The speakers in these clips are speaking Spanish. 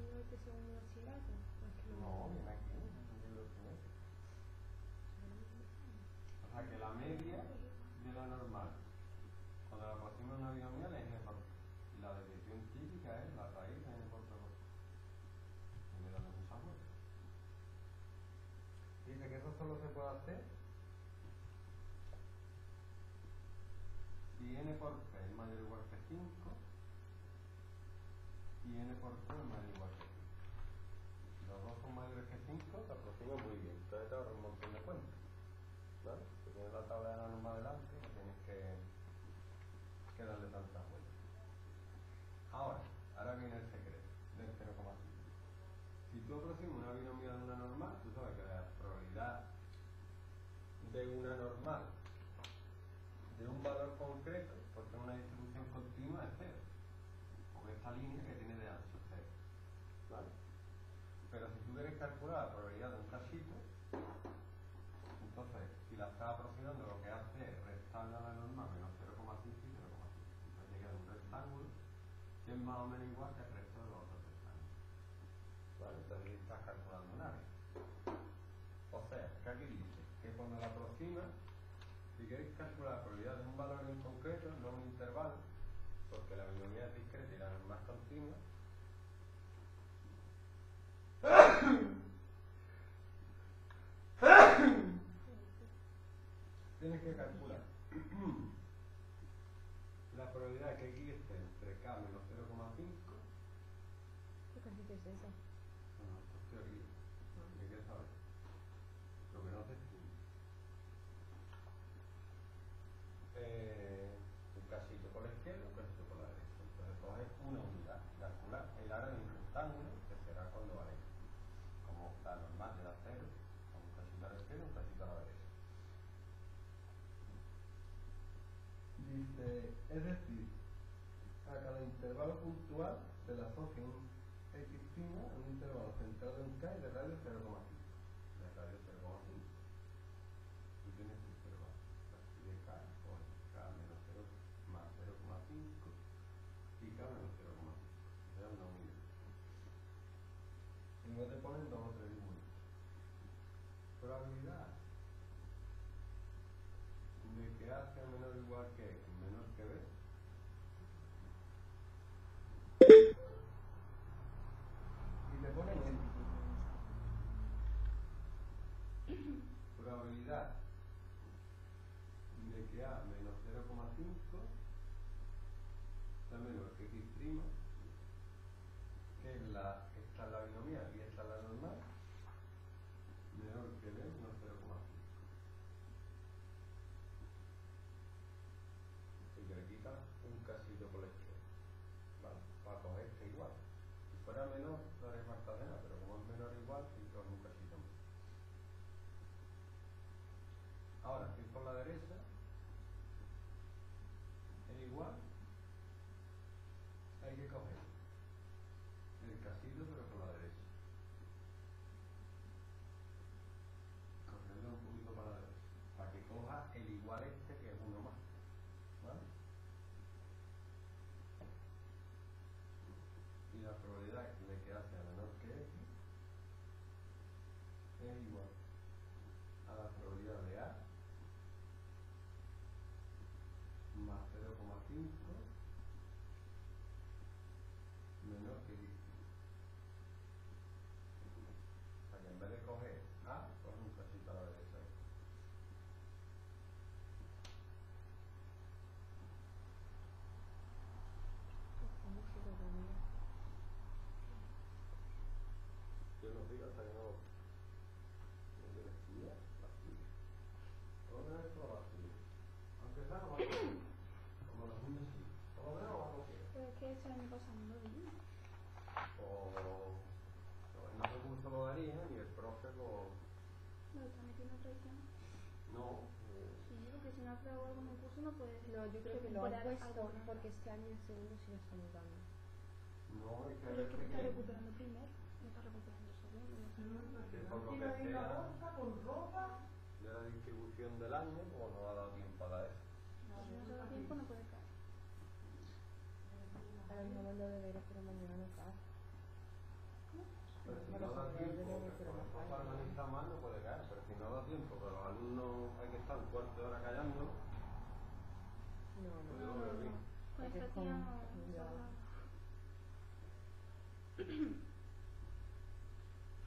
No es de segundo bachillerato. ¿o es que lo- No, viene aquí, en el libro primero. O sea que la media de la normal, cuando la aproxima una binomial es P. Y la desviación típica es la raíz de n por P por P. Y me da mucha vuelta. Dice que eso solo se puede hacer si n por P es mayor o igual que 5 n por o igual que 5. Si los dos son mayores que 5, te aproxima muy bien. Entonces te ahorra un montón de cuentas. ¿Vale? Si tienes la tabla de la norma delante, no tienes que, darle tantas vueltas. Ahora, ahora viene el secreto del 0,5. Si tú aproximas una binomial a una normal, tú sabes que la probabilidad de una normal de un valor concreto, porque es una distribución continua, es cero. Porque esta línea que tiene de ancho cero. ¿Vale? Pero si tú quieres calcular la probabilidad de un casito, entonces si la estás aproximando lo que hace es restarle a la norma menos 0,5 y 0,5. Entonces llega a un rectángulo que es más o menos igual que el resto de los otros rectángulos. ¿Vale? Entonces estás calculando un área. O sea, que aquí dice que cuando la aproxima, si queréis calcular la probabilidad de un valor en concreto, no un intervalo, porque la binomial es discreta y la es continua, tienes que calcular la probabilidad de que x esté entre k menos 0,5 ¿Qué casita es esa? Bueno, esto es teoría. ¿De qué sabes? Lo que no se estudia. Eh, un casito por la izquierda, un casito por la derecha. Entonces coges una unidad, calcular el área de un rectángulo, que será cuando vale. Como la normal de la cero, con un casito a la izquierda, un casito a la derecha. Dice, es decir, a cada intervalo puntual se le asocia un x' a un intervalo centrado en k y de radio 0,5. De radio 0,5. Tú tienes tu intervalo. Aquí de k, o k menos 0 más 0,5 y k menos 0,5. O sea, una unidad. Y no te ponen dos o tres números. Probabilidad de que A sea menor o igual que X menor que B y te ponen X probabilidad de que A menos 0,5 sea menor que X', que es la, esta es la binomial y esta es la normal, menor que B menos 0,5. Si le quitas un casito por la ¿vale? Para coger este igual. Si fuera menor, no haría falta de nada, pero como es menor o igual, sí coge castillo, pero por la derecha. Correrlo un poquito para la derecha, para que coja el igual este que es uno más. ¿Vale? Y la probabilidad de que hace a menor que X es igual a la probabilidad de A más 0,5 menor que 10. ¿Lo está metiendo otra vez? No, eh, Sí, porque si no has aprobado algún curso no puedes. No, yo creo que lo han puesto alguna. porque este año el segundo sí lo estamos dando. no, es que Pero es que está recuperando el primer, no está recuperando el segundo. no lo que sea de la distribución del año, o no ha dado tiempo a eso. Si no se da tiempo no puedes caer. Ahora mismo mando deberes, pero mañana no cae. Pero si no da tiempo, que analizar más no puede caer, pero si no da tiempo, pero los alumnos hay que estar un cuarto de hora callando, No, no. Es que no.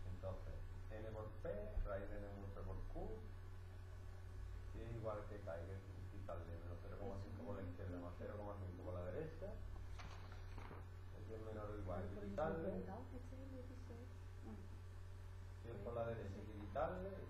Entonces, n por p, raíz de n por p por q, y es igual que caiga, quitarle menos 0,5 por la izquierda más 0,5 por la derecha, es menor o igual, que quitarle, Este es